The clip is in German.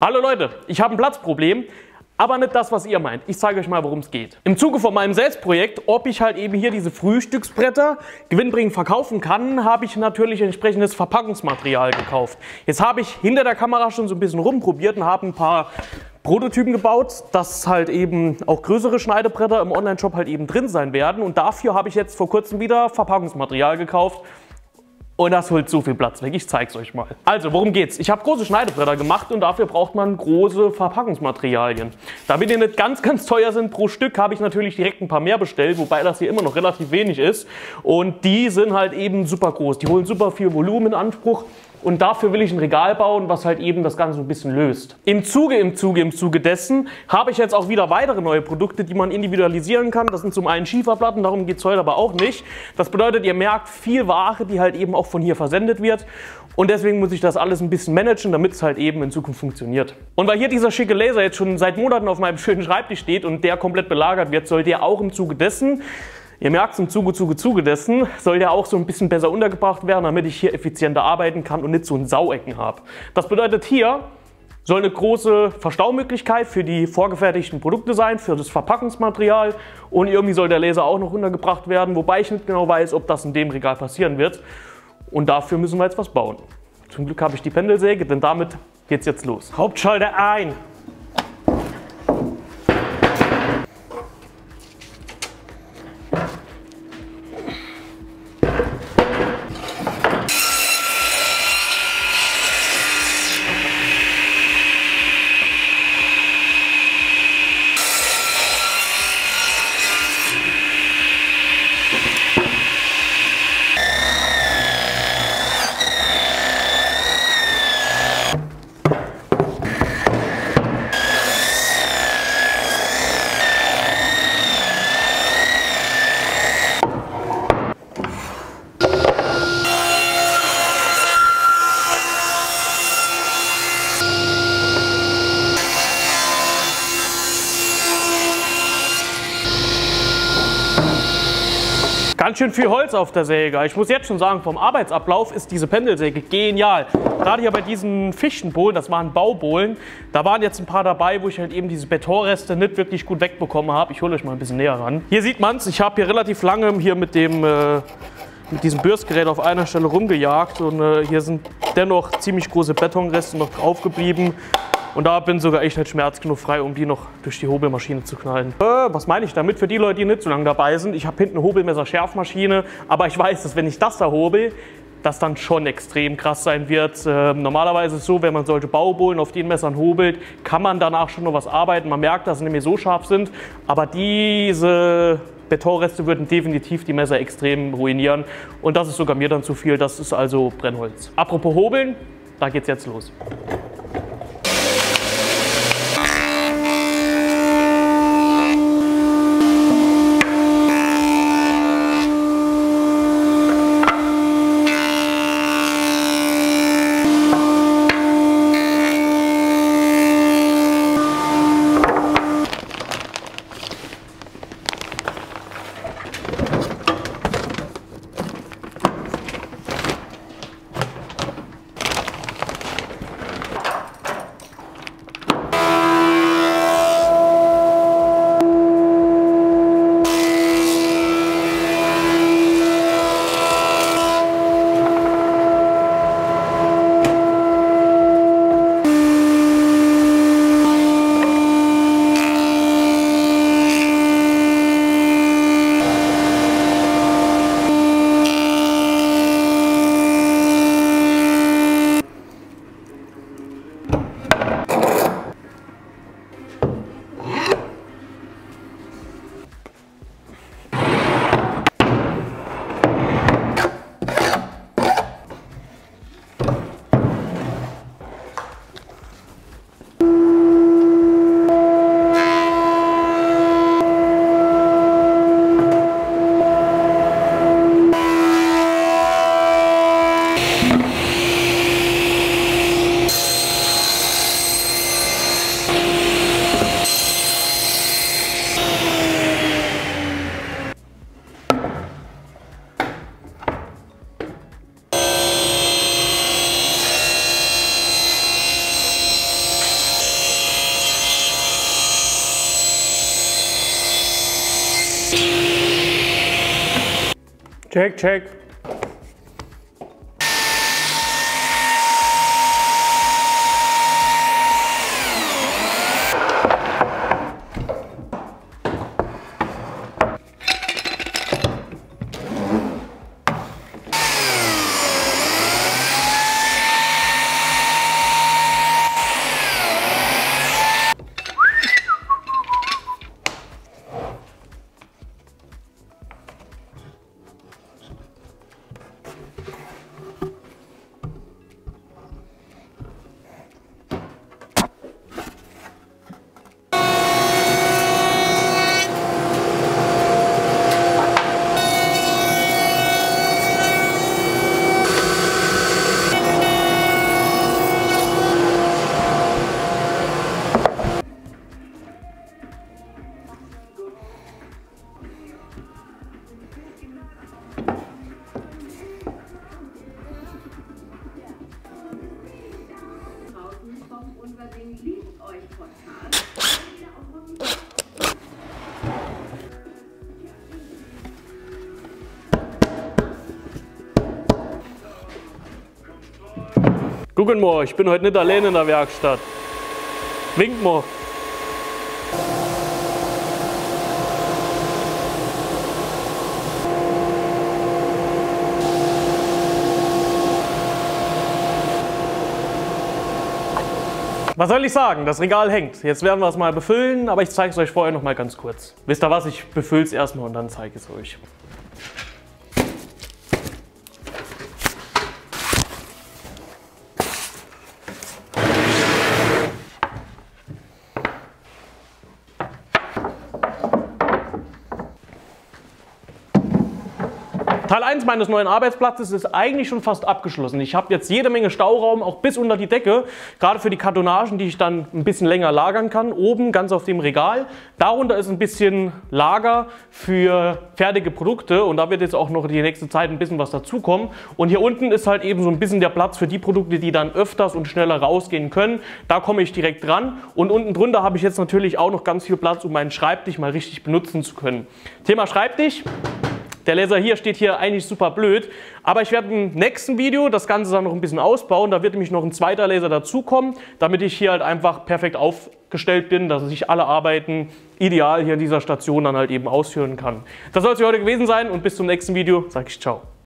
Hallo Leute, ich habe ein Platzproblem, aber nicht das, was ihr meint. Ich zeige euch mal, worum es geht. Im Zuge von meinem Selbstprojekt, ob ich halt eben hier diese Frühstücksbretter gewinnbringend verkaufen kann, habe ich natürlich entsprechendes Verpackungsmaterial gekauft. Jetzt habe ich hinter der Kamera schon so ein bisschen rumprobiert und habe ein paar Prototypen gebaut, dass halt eben auch größere Schneidebretter im Online-Shop halt eben drin sein werden. Und dafür habe ich jetzt vor kurzem wieder Verpackungsmaterial gekauft und das holt so viel Platz weg. Ich zeige es euch mal. Also, worum geht's? Ich habe große Schneidebretter gemacht und dafür braucht man große Verpackungsmaterialien. Damit die nicht ganz, ganz teuer sind pro Stück, habe ich natürlich direkt ein paar mehr bestellt, wobei das hier immer noch relativ wenig ist. Und die sind halt eben super groß. Die holen super viel Volumen in Anspruch. Und dafür will ich ein Regal bauen, was halt eben das Ganze ein bisschen löst. Im Zuge, im Zuge, im Zuge dessen habe ich jetzt auch wieder weitere neue Produkte, die man individualisieren kann. Das sind zum einen Schieferplatten, darum geht es heute aber auch nicht. Das bedeutet, ihr merkt viel Ware, die halt eben auch von hier versendet wird. Und deswegen muss ich das alles ein bisschen managen, damit es halt eben in Zukunft funktioniert. Und weil hier dieser schicke Laser jetzt schon seit Monaten auf meinem schönen Schreibtisch steht und der komplett belagert wird, soll der auch im Zuge dessen Ihr merkt im Zuge, Zuge, Zuge dessen soll der auch so ein bisschen besser untergebracht werden, damit ich hier effizienter arbeiten kann und nicht so ein Sauecken habe. Das bedeutet hier soll eine große Verstaumöglichkeit für die vorgefertigten Produkte sein, für das Verpackungsmaterial und irgendwie soll der Laser auch noch untergebracht werden, wobei ich nicht genau weiß, ob das in dem Regal passieren wird. Und dafür müssen wir jetzt was bauen. Zum Glück habe ich die Pendelsäge, denn damit geht es jetzt los. Hauptschalter ein! Schön viel Holz auf der Säge. Ich muss jetzt schon sagen, vom Arbeitsablauf ist diese Pendelsäge genial. Gerade hier bei diesen Fichtenbohlen, das waren Baubohlen, da waren jetzt ein paar dabei, wo ich halt eben diese Betonreste nicht wirklich gut wegbekommen habe. Ich hole euch mal ein bisschen näher ran. Hier sieht man es, ich habe hier relativ lange hier mit dem... Äh, mit diesem Bürstgerät auf einer Stelle rumgejagt und äh, hier sind dennoch ziemlich große Betonreste noch drauf geblieben. Und da bin sogar ich nicht schmerz genug frei, um die noch durch die Hobelmaschine zu knallen. Äh, was meine ich damit? Für die Leute, die nicht so lange dabei sind, ich habe hinten eine Hobelmesser-Schärfmaschine, aber ich weiß, dass wenn ich das da hobel, das dann schon extrem krass sein wird. Äh, normalerweise ist es so, wenn man solche Baubohlen auf den Messern hobelt, kann man danach schon noch was arbeiten. Man merkt, dass sie nicht mehr so scharf sind, aber diese Betonreste würden definitiv die Messer extrem ruinieren und das ist sogar mir dann zu viel, das ist also Brennholz. Apropos Hobeln, da geht's jetzt los. Check, check. Gucken mal, ich bin heute nicht allein in der Werkstatt. Wink mal. Was soll ich sagen? Das Regal hängt. Jetzt werden wir es mal befüllen, aber ich zeige es euch vorher noch mal ganz kurz. Wisst ihr was? Ich befülle es erstmal und dann zeige ich es euch. Teil 1 meines neuen Arbeitsplatzes ist eigentlich schon fast abgeschlossen. Ich habe jetzt jede Menge Stauraum, auch bis unter die Decke, gerade für die Kartonagen, die ich dann ein bisschen länger lagern kann. Oben ganz auf dem Regal. Darunter ist ein bisschen Lager für fertige Produkte und da wird jetzt auch noch die nächste Zeit ein bisschen was dazukommen. Und hier unten ist halt eben so ein bisschen der Platz für die Produkte, die dann öfters und schneller rausgehen können. Da komme ich direkt dran und unten drunter habe ich jetzt natürlich auch noch ganz viel Platz, um meinen Schreibtisch mal richtig benutzen zu können. Thema Schreibtisch. Der Laser hier steht hier eigentlich super blöd, aber ich werde im nächsten Video das Ganze dann noch ein bisschen ausbauen. Da wird nämlich noch ein zweiter Laser dazukommen, damit ich hier halt einfach perfekt aufgestellt bin, dass ich alle Arbeiten ideal hier in dieser Station dann halt eben ausführen kann. Das soll es für heute gewesen sein und bis zum nächsten Video sage ich ciao.